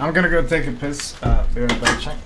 I'm gonna go take a piss. Uh, be right back. Check.